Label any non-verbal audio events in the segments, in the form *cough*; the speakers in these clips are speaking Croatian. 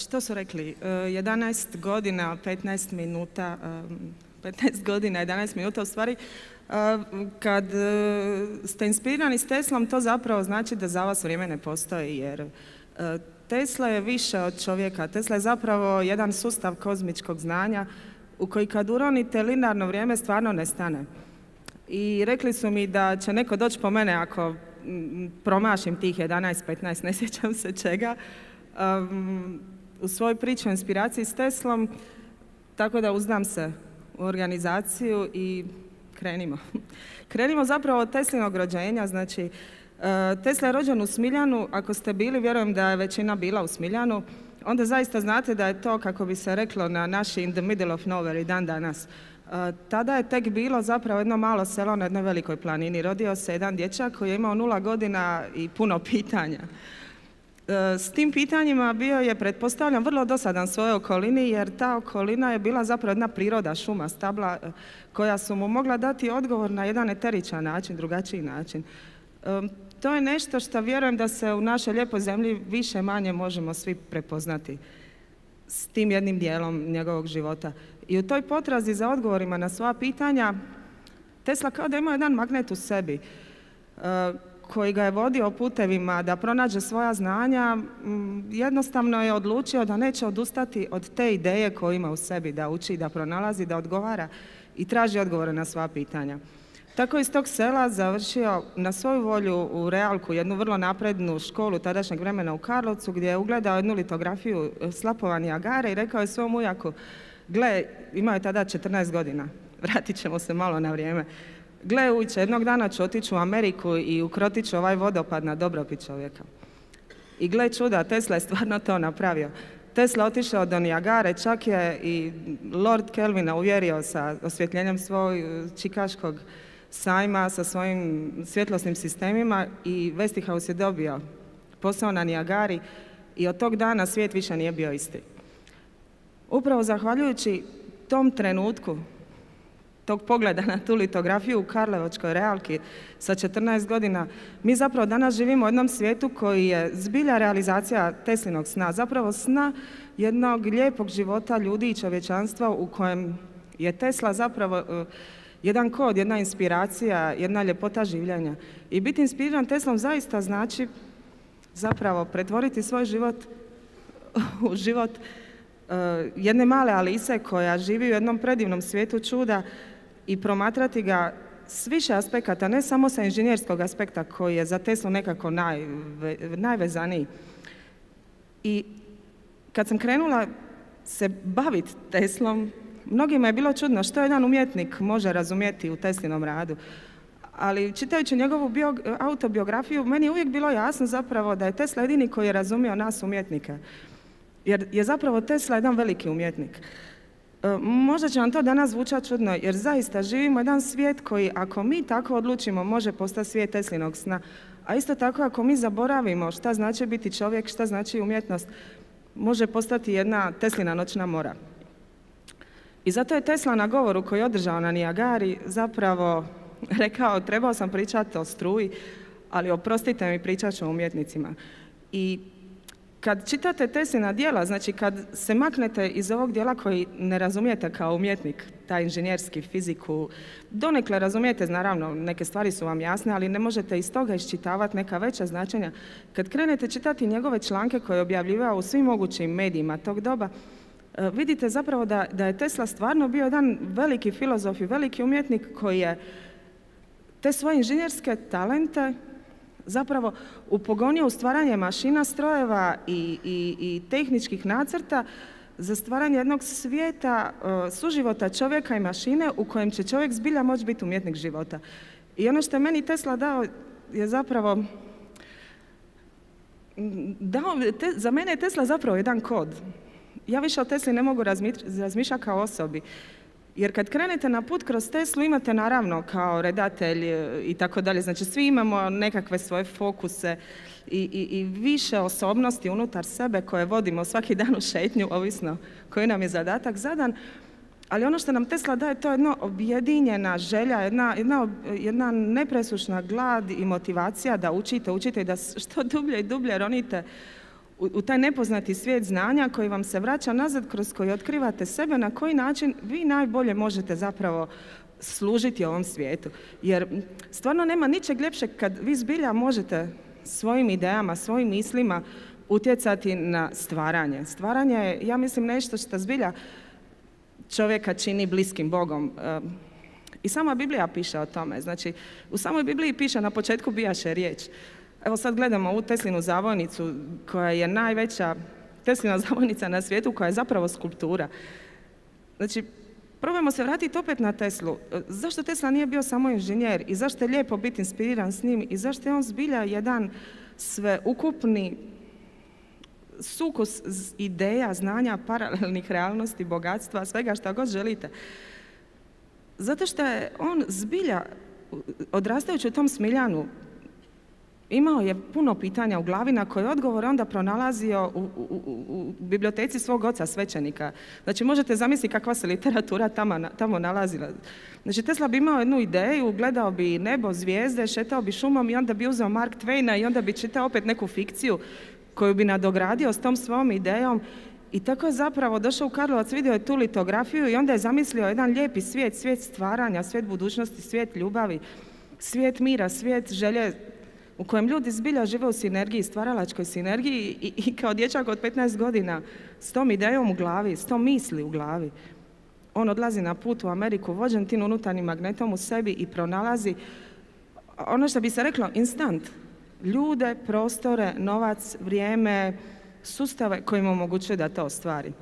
što su rekli? 11 godina, 15 minuta, 15 godina, 11 minuta u stvari. Kad ste inspirirani s Teslom, to zapravo znači da za vas vrijeme ne postoji, jer Tesla je više od čovjeka. Tesla je zapravo jedan sustav kozmičkog znanja u koji kad uronite linarno vrijeme stvarno nestane. I rekli su mi da će neko doći po mene ako promašim tih 11, 15, ne sjećam se čega, u svojoj priči o inspiraciji s Teslom, tako da uzdam se u organizaciju i krenimo. *laughs* Krenimo zapravo od Teslinog rođenja, znači e, Tesla je rođen u Smiljanu, ako ste bili, vjerujem da je većina bila u Smiljanu, onda zaista znate da je to, kako bi se reklo na naši in the middle of nowhere i dan danas. E, tada je tek bilo zapravo jedno malo selo na jednoj velikoj planini. Rodio se jedan dječak koji je imao nula godina i puno *laughs* pitanja. E, s tim pitanjima bio je, pretpostavljam, vrlo dosadan svojoj okolini jer ta okolina je bila zapravo jedna priroda, šuma, stabla e, koja su mu mogla dati odgovor na jedan eteričan način, drugačiji način. To je nešto što vjerujem da se u našoj lijepoj zemlji više manje možemo svi prepoznati s tim jednim dijelom njegovog života. I u toj potrazi za odgovorima na sva pitanja Tesla kao da ima jedan magnet u sebi e, koji ga je vodio putevima da pronađe svoja znanja, jednostavno je odlučio da neće odustati od te ideje koju ima u sebi, da uči, da pronalazi, da odgovara i traži odgovore na sva pitanja. Tako iz tog sela završio na svoju volju u Realku, jednu vrlo naprednu školu tadašnjeg vremena u Karlovcu, gdje je ugledao jednu litografiju slapovani agare i rekao je svom ujaku, gle, imao je tada 14 godina, *laughs* vratit ćemo se malo na vrijeme. Gle, ujče, jednog dana ću otići u Ameriku i ukrotit ću ovaj vodopad na dobrobit čovjeka. I gle čuda, Tesla je stvarno to napravio. Tesla otišao do Niagare, čak je i Lord Kelvina uvjerio sa osvjetljenjem svog čikaškog sajma sa svojim svjetlosnim sistemima i Westinghouse je dobio posao na Niagari i od tog dana svijet više nije bio isti. Upravo zahvaljujući tom trenutku, tog pogleda na tu litografiju u Karlovačkoj realki sa 14 godina, mi zapravo danas živimo u jednom svijetu koji je zbilja realizacija Teslinog sna, zapravo sna jednog lijepog života ljudi i čovječanstva u kojem je Tesla zapravo e, jedan kod, jedna inspiracija, jedna ljepota življenja. I biti inspiriran Teslom zaista znači zapravo pretvoriti svoj život *laughs* u život Eh, jedne male Alise koja živi u jednom predivnom svijetu čuda i promatrati ga s više aspekata, ne samo sa inženjerskog aspekta koji je za Teslu nekako najvezaniji. I kad sam krenula se baviti Teslom, mnogima je bilo čudno što jedan umjetnik može razumjeti u Teslinom radu. Ali čitajući njegovu autobiografiju, meni je uvijek bilo jasno zapravo da je Tesla jedini koji je razumio nas umjetnike. Jer je zapravo Tesla jedan veliki umjetnik. E, možda će vam to danas zvučati čudno, jer zaista živimo jedan svijet koji, ako mi tako odlučimo, može postati svijet Teslinog sna. A isto tako, ako mi zaboravimo šta znači biti čovjek, šta znači umjetnost, može postati jedna Teslina noćna mora. I zato je Tesla na govoru koji je održao na Nijagari zapravo *laughs* rekao, trebao sam pričati o struji, ali oprostite mi, pričat ću o umjetnicima. I kad čitate Teslina djela, znači kad se maknete iz ovog dijela koji ne razumijete kao umjetnik, taj inženjerski fiziku, donekle razumijete, naravno, neke stvari su vam jasne, ali ne možete iz toga iščitavati neka veća značenja. Kad krenete čitati njegove članke koje je objavljivao u svim mogućim medijima tog doba, e, vidite zapravo da, da je Tesla stvarno bio jedan veliki filozof i veliki umjetnik koji je te svoje inženjerske talente zapravo upogonio u stvaranje mašina, strojeva i, i, i tehničkih nacrta za stvaranje jednog svijeta uh, suživota čovjeka i mašine u kojem će čovjek zbilja moći biti umjetnik života. I ono što je meni Tesla dao je zapravo dao, za mene je Tesla zapravo jedan kod. Ja više o Tesli ne mogu razmišljati kao osobi. Jer kad krenete na put kroz Teslu imate naravno kao redatelj e, i tako dalje, znači svi imamo nekakve svoje fokuse i, i, i, više osobnosti unutar sebe koje vodimo svaki dan u šetnju, ovisno koji nam je zadatak zadan. Ali ono što nam Tesla daje, to je jedna objedinjena želja, jedna, jedna, jedna nepresušna glad i motivacija da učite, učite i da što dublje i dublje ronite u, taj nepoznati svijet znanja koji vam se vraća nazad, kroz koji otkrivate sebe, na koji način vi najbolje možete zapravo služiti ovom svijetu. Jer stvarno nema ničeg ljepšeg kad vi zbilja možete svojim idejama, svojim mislima utjecati na stvaranje. Stvaranje je, ja mislim, nešto što zbilja čovjeka čini bliskim Bogom. Ehm, I sama Biblija piše o tome. Znači, u samoj Bibliji piše na početku bijaše riječ. Evo sad gledamo ovu Teslinu zavojnicu koja je najveća Teslina *laughs* zavojnica na svijetu koja je zapravo skulptura. Znači, probajmo se vratiti opet na Teslu. Zašto Tesla nije bio samo inženjer i zašto je lijepo biti inspiriran s njim i zašto je on zbilja jedan sveukupni sukus ideja, znanja, paralelnih realnosti, bogatstva, svega što god želite. Zato što je on zbilja, odrastajući u tom smiljanu, imao je puno pitanja u glavi na koje odgovor onda pronalazio u, u, u, biblioteci svog oca svećenika. Znači možete zamisliti kakva se literatura tamo, tamo nalazila. Znači Tesla bi imao jednu ideju, gledao bi nebo, zvijezde, šetao bi šumom i onda bi uzeo Mark Twaina i onda bi čitao opet neku fikciju koju bi nadogradio s tom svojom idejom i tako je zapravo došao u Karlovac, vidio je tu litografiju i onda je zamislio jedan lijepi svijet, svijet stvaranja, svijet budućnosti, svijet ljubavi, svijet mira, svijet želje u kojem ljudi zbilja žive u sinergiji, stvaralačkoj sinergiji i, i kao dječak od 15 godina s tom idejom u glavi, s tom misli u glavi. On odlazi na put u Ameriku vođen tim unutarnjim magnetom u sebi i pronalazi ono što bi se reklo instant. Ljude, prostore, novac, vrijeme, sustave koji mu omogućuju da to ostvari.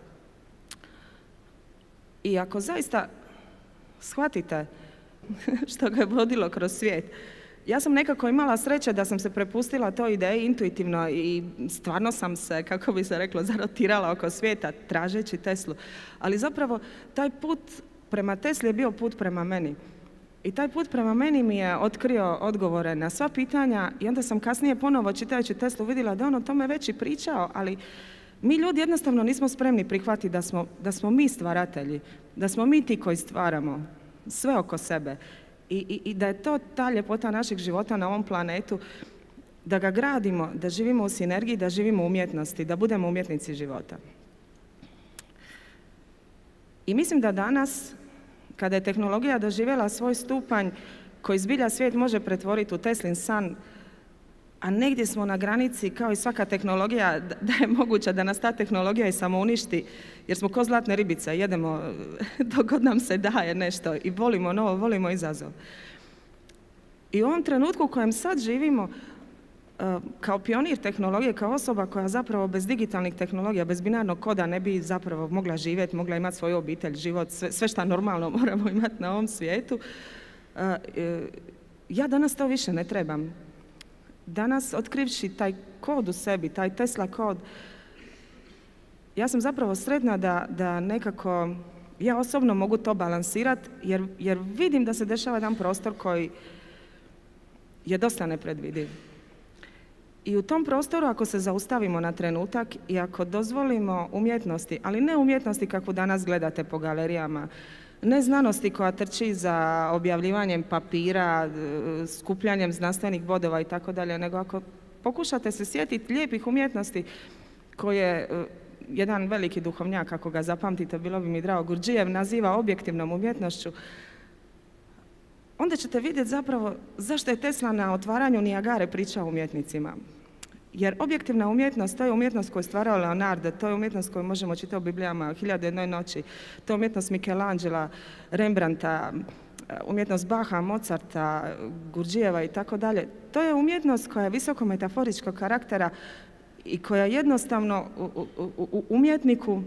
I ako zaista shvatite *laughs* što ga je vodilo kroz svijet, ja sam nekako imala sreće da sam se prepustila toj ideji intuitivno i stvarno sam se, kako bi se reklo, zarotirala oko svijeta tražeći Teslu. Ali zapravo taj put prema Tesli je bio put prema meni. I taj put prema meni mi je otkrio odgovore na sva pitanja i onda sam kasnije ponovo čitajući Teslu vidjela da on o tome već i pričao, ali mi ljudi jednostavno nismo spremni prihvatiti da smo, da smo mi stvaratelji, da smo mi ti koji stvaramo sve oko sebe. I, i, I da je to ta ljepota našeg života na ovom planetu, da ga gradimo, da živimo u sinergiji, da živimo u umjetnosti, da budemo umjetnici života. I mislim da danas kada je tehnologija doživjela svoj stupanj koji zbilja svijet može pretvoriti u Teslin san, a negdje smo na granici kao i svaka tehnologija *laughs* da je moguća da nas ta tehnologija i samo uništi jer smo ko zlatne ribice, jedemo *laughs* dok god nam se daje nešto i volimo novo, volimo izazov. I u ovom trenutku u kojem sad živimo, Eh, kao pionir tehnologije, kao osoba koja zapravo bez digitalnih tehnologija, bez binarnog koda ne bi zapravo mogla živjeti, mogla imati svoju obitelj, život, sve, sve što normalno *laughs* moramo imati na ovom svijetu. Eh, eh, ja danas to više ne trebam. Danas, otkrivši taj kod u sebi, taj Tesla kod, ja sam zapravo sretna da, da nekako ja osobno mogu to balansirati jer, jer vidim da se dešava jedan prostor koji je dosta nepredvidiv. I u tom prostoru ako se zaustavimo na trenutak i ako dozvolimo umjetnosti, ali ne umjetnosti kakvu danas gledate po galerijama, ne znanosti koja trči za objavljivanjem papira, e, skupljanjem znanstvenih bodova i tako dalje, nego ako pokušate se sjetiti lijepih umjetnosti koje e, jedan veliki duhovnjak, ako ga zapamtite, bilo bi mi drago, Gurđijev naziva objektivnom umjetnošću, onda ćete vidjeti zapravo zašto je Tesla na otvaranju Nijagare pričao umjetnicima. Jer objektivna umjetnost, to je umjetnost koju je stvarao Leonardo, to je umjetnost koju možemo čitati u Biblijama, Hiljadu jednoj noći, to je umjetnost Michelangela, Rembrandta, umjetnost Baha, Mozarta, Gurđijeva i tako dalje. To je umjetnost koja je visoko metaforičkog karaktera i koja jednostavno u umjetniku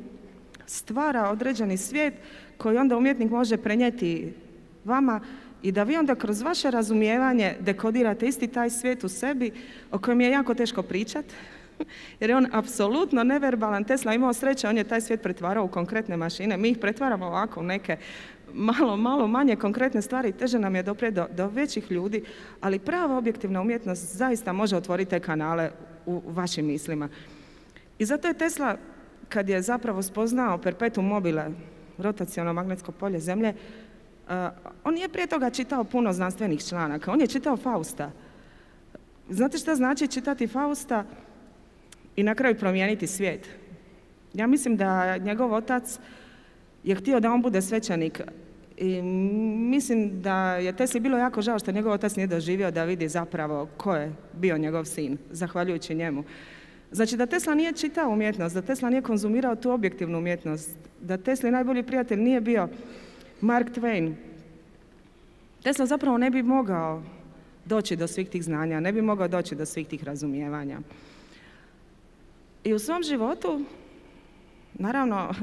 stvara određeni svijet koji onda umjetnik može prenijeti vama i da vi onda kroz vaše razumijevanje dekodirate isti taj svijet u sebi o kojem je jako teško pričat, *laughs* jer je on apsolutno neverbalan. Tesla imao sreće, on je taj svijet pretvarao u konkretne mašine. Mi ih pretvaramo ovako u neke malo, malo manje konkretne stvari, teže nam je doprijeti do, do većih ljudi, ali prava objektivna umjetnost zaista može otvoriti te kanale u vašim mislima. I zato je Tesla, kad je zapravo spoznao perpetuum mobile, rotaciono magnetsko polje Zemlje, on nije prije toga čitao puno znanstvenih članaka, on je čitao Fausta. Znate što znači čitati Fausta? i na kraju promijeniti svijet. Ja mislim da njegov otac je htio da on bude svećenik i mislim da je Tesli bilo jako žao što njegov otac nije doživio da vidi zapravo ko je bio njegov sin, zahvaljujući njemu. Znači da Tesla nije čitao umjetnost, da Tesla nije konzumirao tu objektivnu umjetnost, da Tesli najbolji prijatelj nije bio Mark Twain. Tesla zapravo ne bi mogao doći do svih tih znanja, ne bi mogao doći do svih tih razumijevanja. I u svom životu, naravno,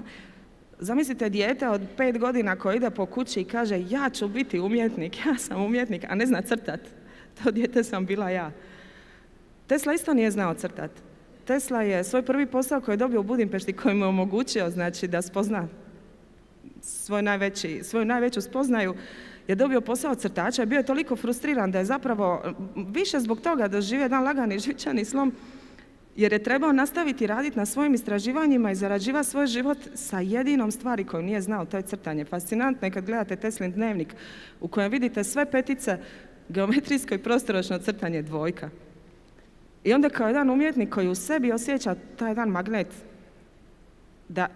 Zamislite dijete od pet godina koje ide po kući i kaže ja ću biti umjetnik, ja sam umjetnik, a ne zna crtat. To dijete sam bila ja. Tesla isto nije znao crtat. Tesla je svoj prvi posao koji je dobio u Budimpešti koji mu je omogućio znači, da spozna svoj najveći, svoju najveću spoznaju je dobio posao crtača i bio je toliko frustriran da je zapravo više zbog toga doživio jedan lagani *laughs* žičani slom jer je trebao nastaviti raditi na svojim istraživanjima i zarađivati svoj život sa jedinom stvari koju nije znao, to je crtanje. Fascinantno je kad gledate Teslin dnevnik u kojem vidite sve petice geometrijsko i prostoročno crtanje dvojka. I onda kao jedan umjetnik koji u sebi osjeća taj jedan magnet, da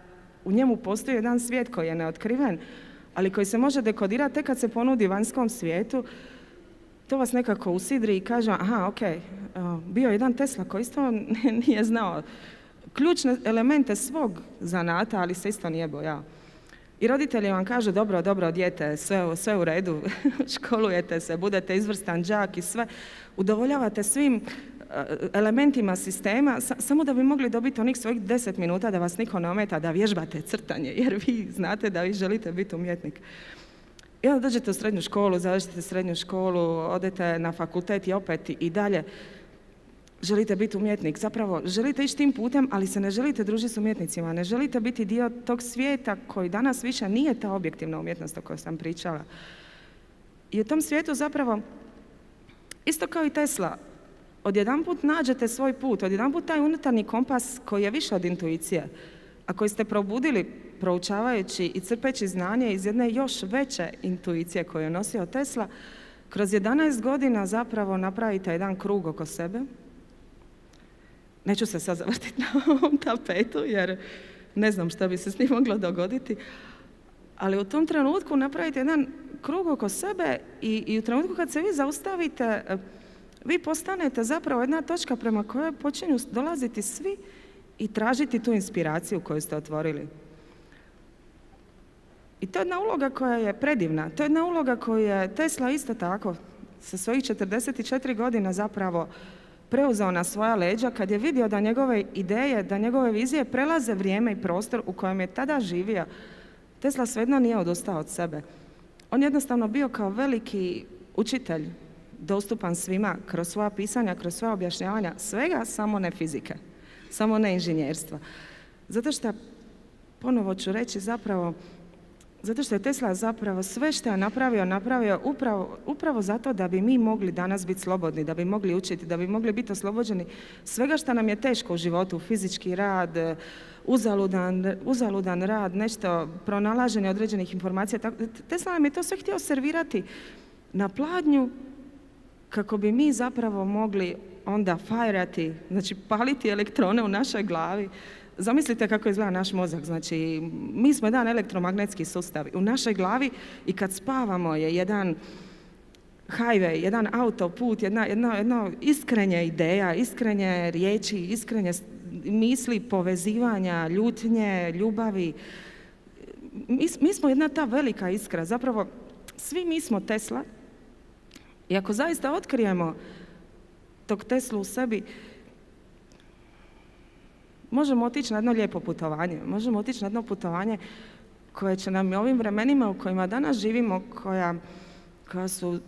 u njemu postoji jedan svijet koji je neotkriven, ali koji se može dekodirati tek kad se ponudi vanjskom svijetu, to vas nekako usidri i kaže, aha, ok, bio je jedan Tesla koji isto *laughs* nije znao ključne elemente svog zanata, ali se isto nije bojao. I roditelji vam kažu, dobro, dobro, dijete, sve, sve u redu, *laughs* školujete se, budete izvrstan đak i sve, udovoljavate svim elementima sistema, samo da bi mogli dobiti onih svojih deset minuta da vas niko ne ometa, da vježbate crtanje, jer vi znate da vi želite biti umjetnik. I onda dođete u srednju školu, završite srednju školu, odete na fakultet i opet i dalje želite biti umjetnik. Zapravo, želite ići tim putem, ali se ne želite družiti s umjetnicima. Ne želite biti dio tog svijeta koji danas više nije ta objektivna umjetnost o kojoj sam pričala. I u tom svijetu zapravo, isto kao i Tesla, odjedanput nađete svoj put, odjedanput taj unutarnji kompas koji je više od intuicije, a koji ste probudili proučavajući i crpeći znanje iz jedne još veće intuicije koju je nosio Tesla, kroz 11 godina zapravo napravite jedan krug oko sebe. Neću se sad zavrtiti na ovom tapetu jer ne znam šta bi se s njim moglo dogoditi, ali u tom trenutku napravite jedan krug oko sebe i, i u trenutku kad se vi zaustavite, vi postanete zapravo jedna točka prema kojoj počinju dolaziti svi i tražiti tu inspiraciju koju ste otvorili. I to je jedna uloga koja je predivna. To je jedna uloga koju je Tesla isto tako sa svojih 44 godina zapravo preuzeo na svoja leđa kad je vidio da njegove ideje, da njegove vizije prelaze vrijeme i prostor u kojem je tada živio. Tesla svejedno nije odustao od sebe. On je jednostavno bio kao veliki učitelj, dostupan svima kroz svoja pisanja, kroz svoja objašnjavanja, svega samo ne fizike, samo ne inženjerstva. Zato što, ponovo ću reći zapravo, zato što je Tesla zapravo sve što je napravio, napravio upravo, upravo zato da bi mi mogli danas biti slobodni, da bi mogli učiti, da bi mogli biti oslobođeni svega što nam je teško u životu, fizički rad, uzaludan, uzaludan rad, nešto, pronalaženje određenih informacija. Tesla nam je to sve htio servirati na pladnju kako bi mi zapravo mogli onda fajrati, znači paliti elektrone u našoj glavi, Zamislite kako izgleda naš mozak. Znači, mi smo jedan elektromagnetski sustav. U našoj glavi i kad spavamo je jedan highway, jedan autoput, jedna, jedno, jedno iskrenje ideja, iskrenje riječi, iskrenje misli, povezivanja, ljutnje, ljubavi. Mi, mi smo jedna ta velika iskra. Zapravo, svi mi smo Tesla. I ako zaista otkrijemo tog Teslu u sebi, možemo otići na jedno lijepo putovanje. Možemo otići na jedno putovanje koje će nam i ovim vremenima u kojima danas živimo, koja, koja su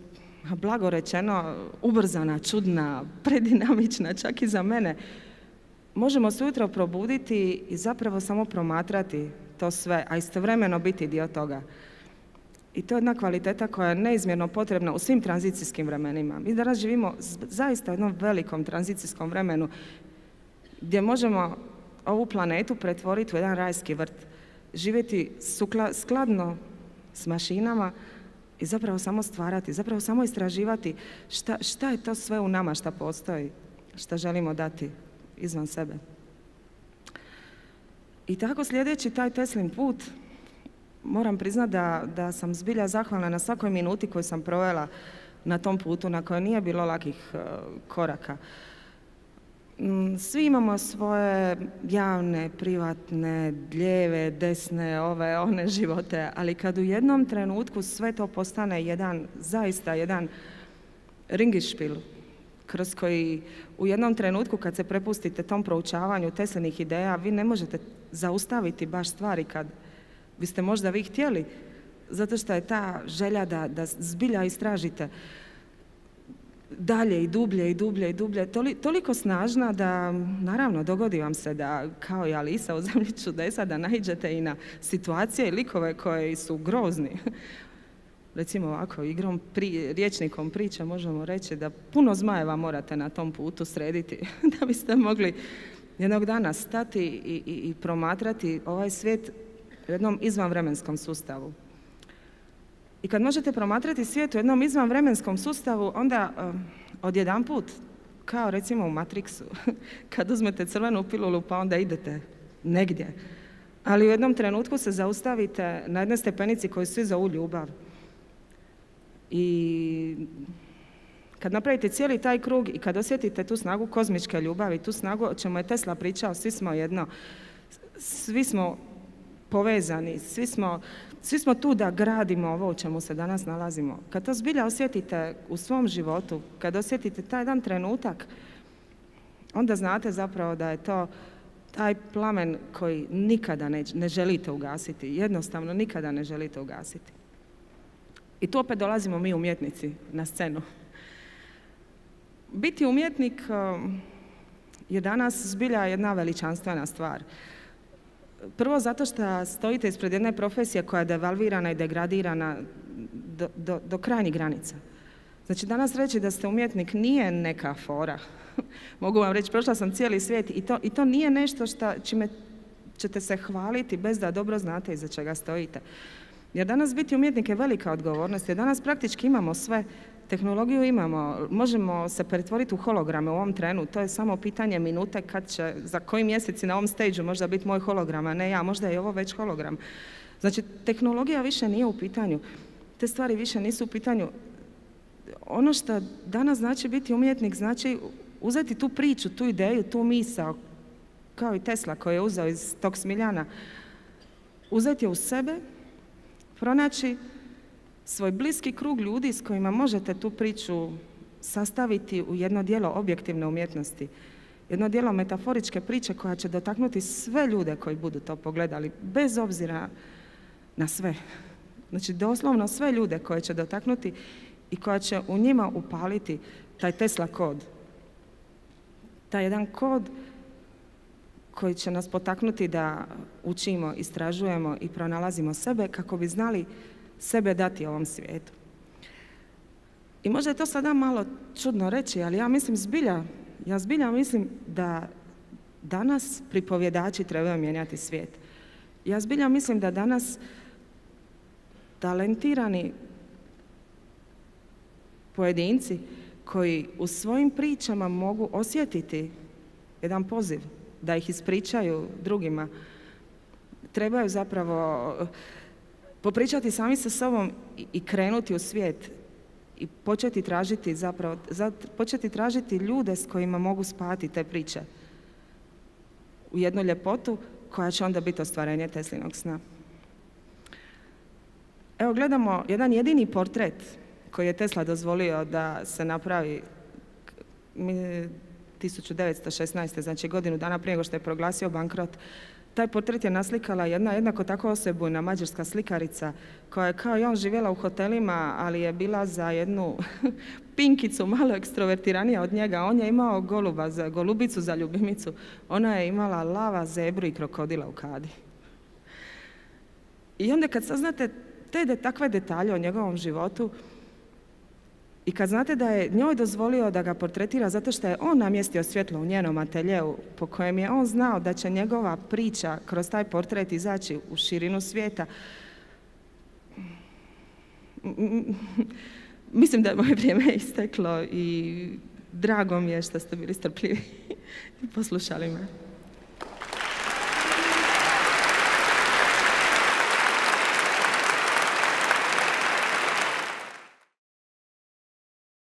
blago rečeno ubrzana, čudna, *laughs* predinamična, čak i za mene, možemo se ujutro probuditi i zapravo samo promatrati to sve, a istovremeno biti dio toga. I to je jedna kvaliteta koja je neizmjerno potrebna u svim tranzicijskim vremenima. Mi danas živimo zaista u jednom velikom tranzicijskom vremenu gdje možemo ovu planetu pretvoriti u jedan rajski vrt. Živjeti skladno s mašinama i zapravo samo stvarati, zapravo samo istraživati šta, šta je to sve u nama šta postoji, šta želimo dati izvan sebe. I tako sljedeći taj Teslin put, moram priznati da, da sam zbilja zahvalna na svakoj minuti koju sam provela na tom putu na kojoj nije bilo lakih uh, koraka. Mm, svi imamo svoje javne, privatne, lijeve, desne, ove, one *laughs* živote, ali kad u jednom trenutku sve to postane jedan, zaista jedan ringišpil, kroz koji u jednom trenutku kad se prepustite tom proučavanju Teslinih ideja, vi ne možete zaustaviti baš stvari kad biste možda vi htjeli, zato što je ta želja da, da zbilja istražite dalje i dublje i dublje i dublje, toliko snažna da naravno dogodi vam se da kao i Alisa u zemlji čudesa da naiđete i na situacije i likove koji su grozni. Recimo ovako, igrom, pri, riječnikom priče možemo reći da puno zmajeva morate na tom putu srediti *laughs* da biste mogli jednog dana stati i, i, i promatrati ovaj svijet u jednom izvanvremenskom sustavu. I kad možete promatrati svijet u jednom izvanvremenskom sustavu, onda uh, odjedan put, kao recimo u Matrixu, *laughs* kad uzmete crvenu pilulu pa onda idete negdje. Ali u jednom trenutku se zaustavite na jednoj stepenici koju svi zovu ljubav. I kad napravite cijeli taj krug i kad osjetite tu snagu kozmičke ljubavi, tu snagu o čemu je Tesla pričao, svi smo jedno, svi smo povezani, svi smo, svi smo tu da gradimo ovo u čemu se danas nalazimo. Kad to zbilja osjetite u svom životu, kad osjetite taj jedan trenutak, onda znate zapravo da je to taj plamen koji nikada ne, ne želite ugasiti. Jednostavno nikada ne želite ugasiti. I tu opet dolazimo mi umjetnici na scenu. Biti umjetnik um, je danas zbilja jedna veličanstvena stvar. Prvo zato što stojite ispred jedne profesije koja je devalvirana i degradirana do, do, do krajnjih granica. Znači danas reći da ste umjetnik nije neka fora. *laughs* Mogu vam reći, prošla sam cijeli svijet i to, i to nije nešto šta, čime ćete se hvaliti bez da dobro znate iza čega stojite. Jer danas biti umjetnik je velika odgovornost, jer danas praktički imamo sve, tehnologiju imamo, možemo se pretvoriti u holograme u ovom trenu, to je samo pitanje minute kad će, za koji mjeseci na ovom stage možda biti moj hologram, a ne ja, možda je ovo već hologram. Znači, tehnologija više nije u pitanju, te stvari više nisu u pitanju. Ono što danas znači biti umjetnik, znači uzeti tu priču, tu ideju, tu misao, kao i Tesla koji je uzeo iz tog smiljana, uzeti je u sebe, pronaći svoj bliski krug ljudi s kojima možete tu priču sastaviti u jedno dijelo objektivne umjetnosti, jedno dijelo metaforičke priče koja će dotaknuti sve ljude koji budu to pogledali, bez obzira na sve. Znači doslovno sve ljude koje će dotaknuti i koja će u njima upaliti taj Tesla kod. Taj jedan kod koji će nas potaknuti da učimo, istražujemo i pronalazimo sebe kako bi znali sebe dati ovom svijetu. I možda je to sada malo čudno reći, ali ja mislim zbilja, ja zbilja mislim da danas pripovjedači trebaju mijenjati svijet. Ja zbilja mislim da danas talentirani pojedinci koji u svojim pričama mogu osjetiti jedan poziv da ih ispričaju drugima, trebaju zapravo popričati sami sa sobom i krenuti u svijet i početi tražiti zapravo, početi tražiti ljude s kojima mogu spati te priče u jednu ljepotu koja će onda biti ostvarenje Teslinog sna. Evo gledamo jedan jedini portret koji je Tesla dozvolio da se napravi 1916. znači godinu dana prije nego što je proglasio bankrot. Taj portret je naslikala jedna jednako tako osebujna mađarska slikarica koja je kao i on živjela u hotelima, ali je bila za jednu *laughs* pinkicu malo ekstrovertiranija od njega. On je imao goluba, za, golubicu za ljubimicu. Ona je imala lava, zebru i krokodila u kadi. I onda kad saznate te takve detalje o njegovom životu, i kad znate da je njoj dozvolio da ga portretira zato što je on namjestio svjetlo u njenom ateljeu po kojem je on znao da će njegova priča kroz taj portret izaći u širinu svijeta, *laughs* mislim da je moje vrijeme isteklo i drago mi je što ste bili strpljivi i poslušali me.